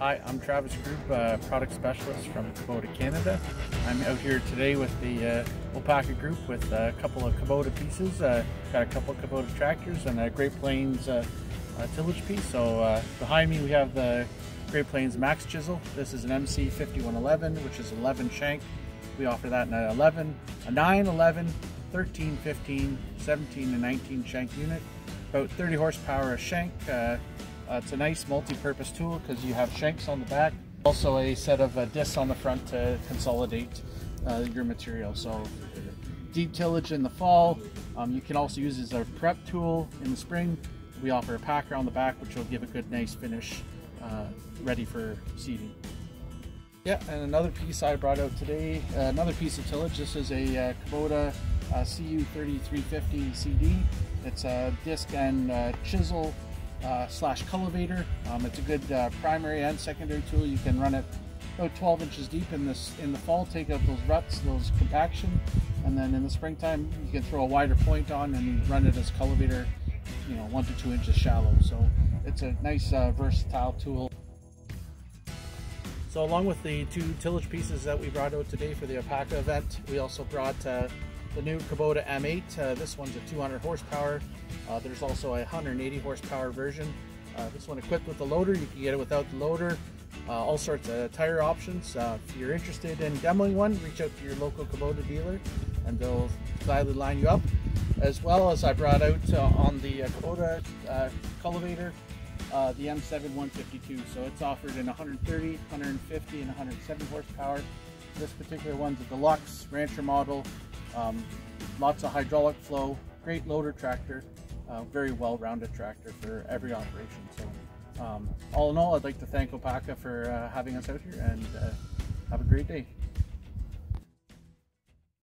Hi, I'm Travis Group, uh, product specialist from Kubota Canada. I'm out here today with the uh, Group with a couple of Kubota pieces. Uh, got a couple of Kubota tractors and a Great Plains uh, uh, tillage piece. So uh, behind me we have the Great Plains Max Chisel. This is an MC 5111, which is 11 shank. We offer that in a 11, a 9, 11, 13, 15, 17, and 19 shank unit. About 30 horsepower a shank. Uh, uh, it's a nice multi-purpose tool because you have shanks on the back. Also a set of uh, discs on the front to consolidate uh, your material. So deep tillage in the fall. Um, you can also use as a prep tool in the spring. We offer a packer on the back which will give a good nice finish uh, ready for seeding. Yeah, and another piece I brought out today, uh, another piece of tillage. This is a uh, Kubota CU3350 CD. It's a disc and chisel uh, slash cultivator. Um, it's a good uh, primary and secondary tool. You can run it about 12 inches deep in this in the fall, take out those ruts, those compaction, and then in the springtime you can throw a wider point on and run it as cultivator, you know, one to two inches shallow. So it's a nice uh, versatile tool. So along with the two tillage pieces that we brought out today for the Opaca event, we also brought uh, the new Kubota M8. Uh, this one's a 200 horsepower. Uh, there's also a 180 horsepower version. Uh, this one equipped with the loader. You can get it without the loader. Uh, all sorts of tire options. Uh, if you're interested in demoing one, reach out to your local Kubota dealer and they'll gladly line you up. As well as I brought out uh, on the Kubota cultivator, the M7 152. So it's offered in 130, 150, and 170 horsepower. This particular one's a deluxe rancher model um, lots of hydraulic flow, great loader tractor, uh, very well-rounded tractor for every operation. So um, all in all, I'd like to thank Opaca for uh, having us out here and uh, have a great day.